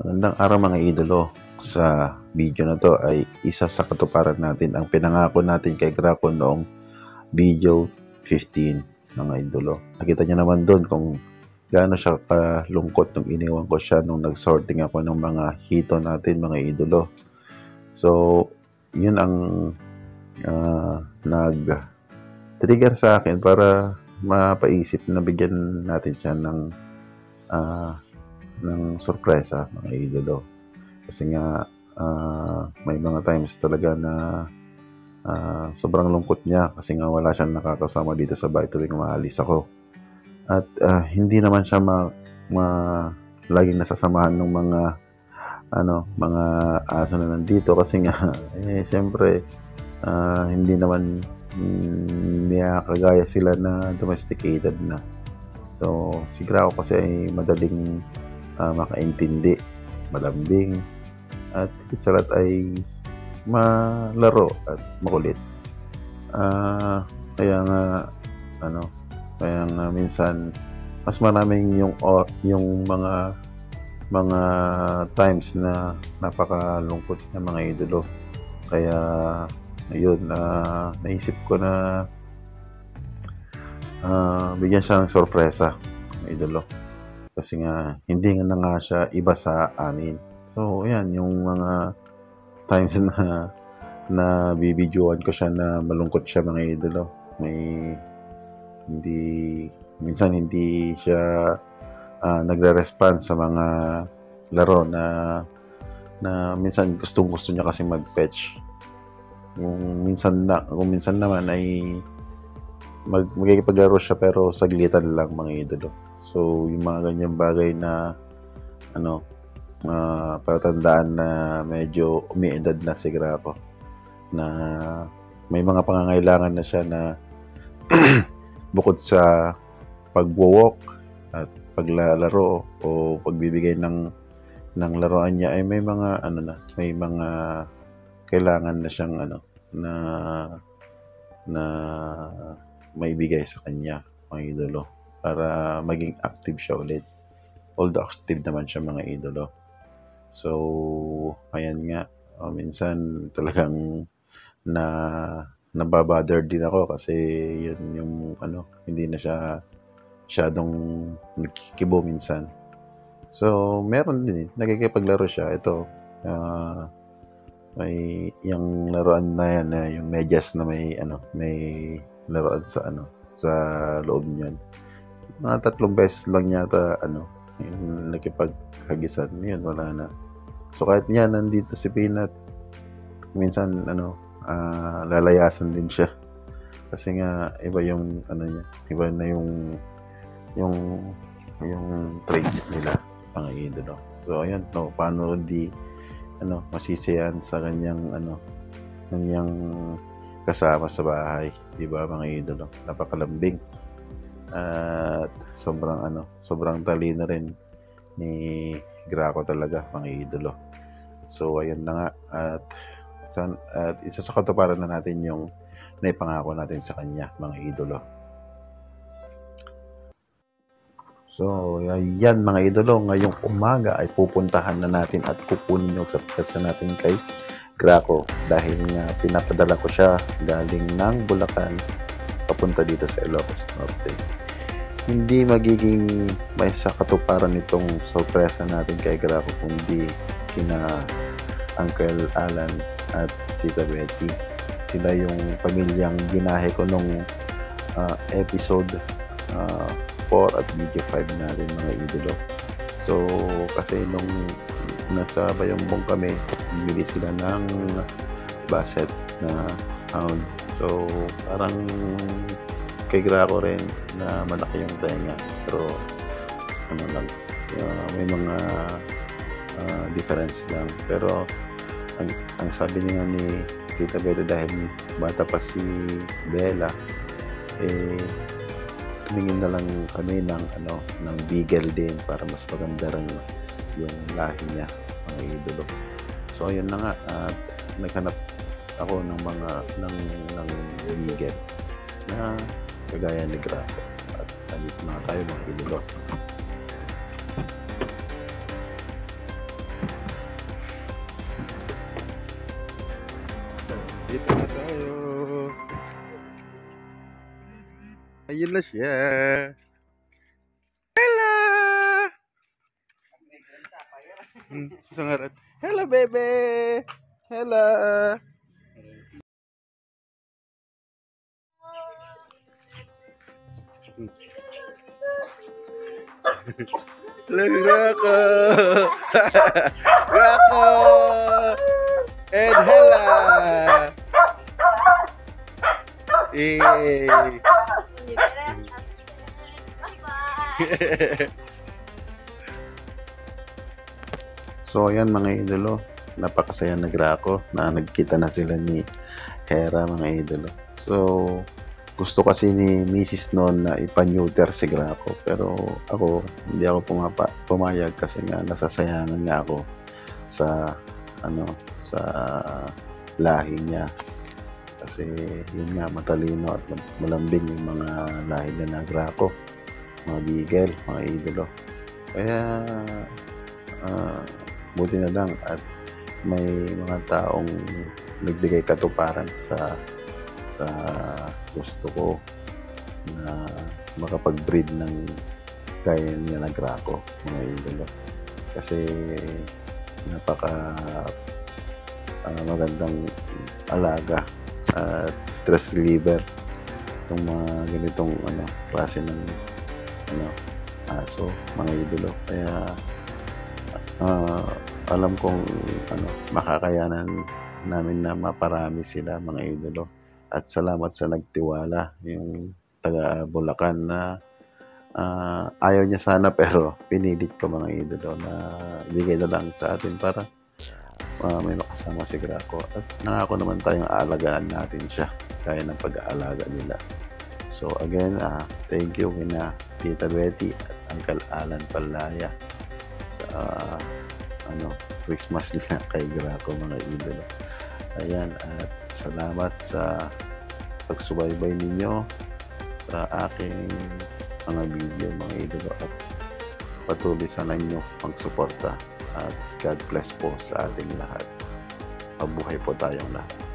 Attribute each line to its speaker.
Speaker 1: Magandang araw mga idolo. Sa video na to ay isa sa katuparan natin ang pinangako natin kay Graco noong video 15 mga idolo. Nakita niya naman doon kung gaano siya kalungkot nung iniwan ko siya nung nag-sorting ako ng mga hito natin mga idolo. So, yun ang uh, nag-trigger sa akin para mapaisip na bigyan natin siya ng uh, ng sorpresa mga idolo. Kasi nga uh, may mga times talaga na uh, sobrang lungkot niya kasi nga wala siyang nakakasama dito sa bahay tuwing umaalis ako. At uh, hindi naman siya ma, ma laging nasasamahan ng mga ano, mga aso na nandito kasi nga eh siyempre uh, hindi naman mm, kagaya sila na domesticated na. So, si Grao kasi ay madaling uh, makaintindi, malambing, at higit ay malaro at makulit. Uh, kaya nga, ano, kaya nga minsan, mas maraming yung, or, yung mga mga times na napakalungkot ng mga idolo. Kaya, ayun, uh, naisip ko na uh, bigyan siya ng sorpresa, idolo. Kasi nga, hindi nga na nga siya iba sa amin. So, yan, yung mga times na na bibidyoan ko siya na malungkot siya mga idolo. May hindi minsan hindi siya uh, nagre-respond sa mga laro na na minsan gustong gusto niya kasi mag-fetch. Kung minsan na kung minsan naman ay mag magkikipaglaro siya pero saglitan lang mga idolo. So yung mga ganyang bagay na ano uh, palatandaan na medyo umiedad na si Graco na may mga pangangailangan na siya na bukod sa pagwo-walk at paglalaro o pagbibigay ng ng laruan niya ay may mga ano na may mga kailangan na siyang ano na na maibigay sa kanya mga idolo para maging active siya ulit although active naman siya mga idolo So, ayan nga. Uh, minsan talagang na nababother din ako kasi yun yung ano, hindi na siya masyadong nagkikibo minsan. So, meron din eh. Nagkikipaglaro siya. Ito, uh, may yung laruan na yan, uh, yung medyas na may ano, may laruan sa ano, sa loob niyan. Mga tatlong beses lang yata ano, yung nakipaghagisan. Yun, wala na. So kahit niya nandito si Peanut, minsan ano, uh, lalayasan din siya. Kasi nga iba yung ano niya, iba na yung yung yung traits nila mga idolo. So ayan, no, paano di ano, masisiyan sa kanyang ano, kanyang kasama sa bahay, 'di ba mga idolo? Napakalambing. At sobrang ano, sobrang talino rin ni Graco talaga, mga idolo. So, ayan na nga. At, at isa sa katuparan na natin yung naipangako natin sa kanya, mga idolo. So, yan mga idolo, ngayong umaga ay pupuntahan na natin at kukunin yung subscribe natin kay Graco dahil nga pinapadala ko siya galing ng Bulacan papunta dito sa Ilocos Norte hindi magiging may sa katuparan itong sorpresa natin kay Graco kundi kina Uncle Alan at Tita Betty. Sila yung pamilyang ginahe ko nung uh, episode uh, 4 at video 5 natin mga idolo. So, kasi nung nasa Bayambong kami, bili sila ng basset na hound. So, parang kay Graco rin na malaki yung tenga. Pero ano lang, uh, may mga uh, difference lang. Pero ang, ang sabi niya ni Tita Bella dahil bata pa si Bella, eh tumingin na lang kami ng ano ng beagle din para mas maganda rin yung lahi niya mga idolo. So ayun na nga at naghanap ako ng mga ng ng vegan na kagaya ni Grafe at nandito na tayo mga idolo. Dito na tayo. Ayun na siya. Hello! Hmm, isang harap hello bebe hello! Rako! Rako! And Hella! Yay! so ayan mga idolo, napakasaya nagrako na nagkita na sila ni Hera mga idolo. So gusto kasi ni Mrs. noon na ipa-neuter si Graco pero ako hindi ako pumapa, pumayag kasi nga nasasayangan nga ako sa ano sa lahi niya kasi yun nga matalino at malambing yung mga lahi na Graco mga bigel, mga idolo kaya ah, buti na lang at may mga taong nagbigay katuparan sa sa gusto ko na makapag-breed ng kaya niya na Graco, mga idolo. Kasi napaka ah, magandang alaga at stress reliever yung mga ganitong ano klase ng ano aso, mga idolo. Kaya ah, alam kong ano makakayanan namin na maparami sila mga idolo at salamat sa nagtiwala yung taga Bulacan na ah, ayaw niya sana pero pinilit ko mga idolo na ibigay na lang sa atin para ah, may makasama si Graco. At nangako naman tayong aalagaan natin siya kaya ng pag-aalaga nila. So again ah, thank you kina Tita Betty at Uncle Alan Palaya sa ah, ano Christmas nila kay Graco mga idolo. Ayan at salamat sa pagsubaybay ninyo sa aking mga video mga idolo at patuloy sana ninyo magsuporta at God bless po sa ating lahat. Mabuhay po tayong lahat